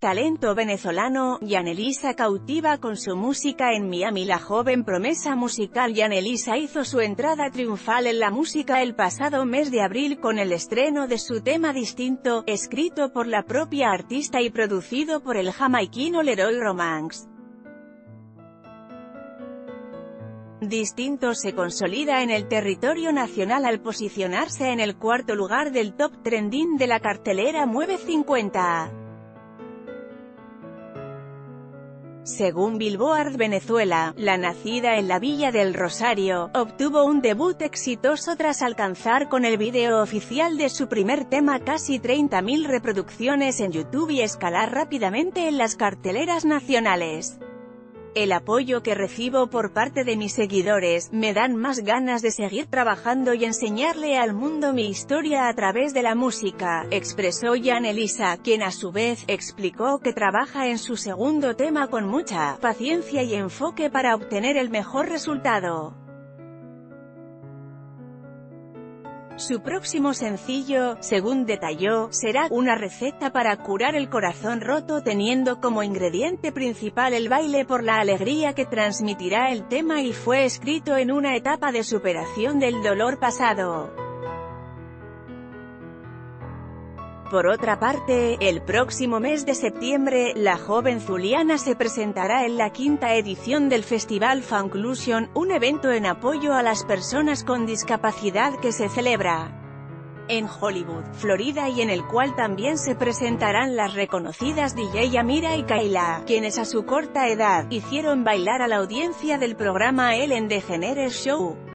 Talento venezolano, Yanelisa cautiva con su música en Miami La joven promesa musical Yanelisa hizo su entrada triunfal en la música el pasado mes de abril con el estreno de su tema distinto, escrito por la propia artista y producido por el jamaiquino Leroy Romance. Distinto se consolida en el territorio nacional al posicionarse en el cuarto lugar del top trending de la cartelera Mueve 50. Según Billboard Venezuela, la nacida en la Villa del Rosario, obtuvo un debut exitoso tras alcanzar con el video oficial de su primer tema casi 30.000 reproducciones en YouTube y escalar rápidamente en las carteleras nacionales. El apoyo que recibo por parte de mis seguidores, me dan más ganas de seguir trabajando y enseñarle al mundo mi historia a través de la música, expresó Jan Elisa, quien a su vez, explicó que trabaja en su segundo tema con mucha paciencia y enfoque para obtener el mejor resultado. Su próximo sencillo, según detalló, será una receta para curar el corazón roto teniendo como ingrediente principal el baile por la alegría que transmitirá el tema y fue escrito en una etapa de superación del dolor pasado. Por otra parte, el próximo mes de septiembre, la joven zuliana se presentará en la quinta edición del Festival Fanclusion, un evento en apoyo a las personas con discapacidad que se celebra en Hollywood, Florida y en el cual también se presentarán las reconocidas DJ Amira y Kayla, quienes a su corta edad, hicieron bailar a la audiencia del programa Ellen DeGeneres Show.